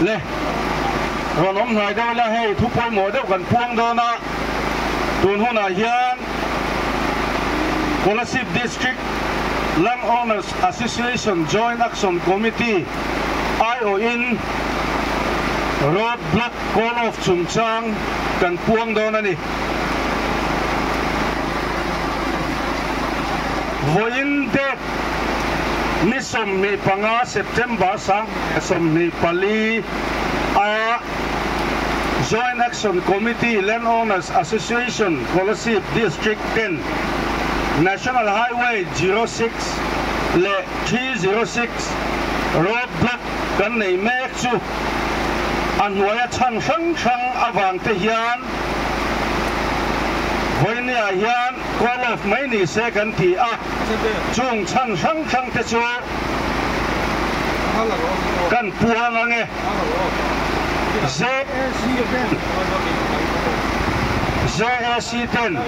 lê ron om ngai đâu là hay thu đâu gần deuh kan na, tuần tun hunah hian Scholarship District Landowners Association Joint Action Committee IOIN road block call of Chungchang gần phong daw na nè, Voin ni som mi panga September sang som mi pali, a Joint Action Committee Landowners Association Scholarship District 10 National Highway 06 le 306 road block, kan nei mek chu. An hnuaia chang sang sang awang te hian. Hoinia hian call of mai ni se kan ti a chung chang hrang hrang te chu kan puang ange ZAC 10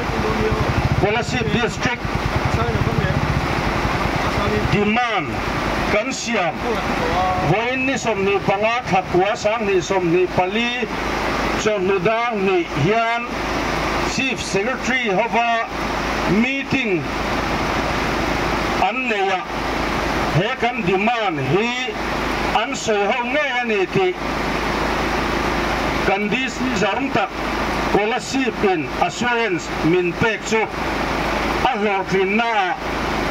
Policy District demand kan siam voin ni som ni panga thakwa sang ni som ni pali chon nu ni hian chief secretary hova meeting. An neya he kan demand hi an soi ho nge ani ti kan dis ni zarum tak policy pin assurance min pek chu. A hlor na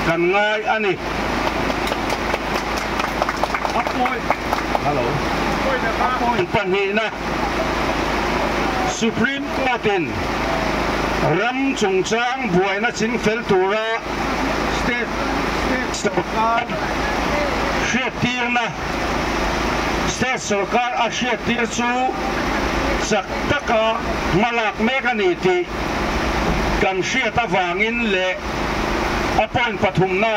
kan ngai ani apoi hello. Apoi panhina supreme court in ram chungchang buaina chin fel tura state state sarkar hriat tirna state sarkar a hriat tir chu sak taka malak mek ani ti kan hriat awangin le appoint pathum na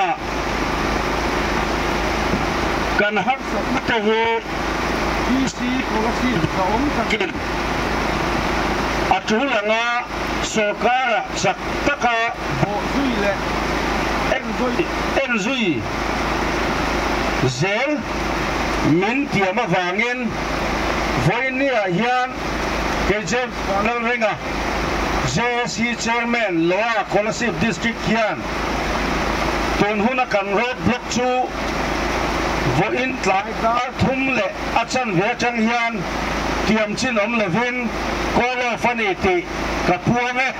kan har te he PC policy ka om takin atulanga sokara sak taka bo zui le en zui en zui zel min tiama wangin voinia hian kejem panel ringa JSC chairman Loa Scholarship District hian tun huna kan road block chu và in tlai ta thum le a chan ve chang hian. Tiam chin om le vin ko lo fani ti ka puang e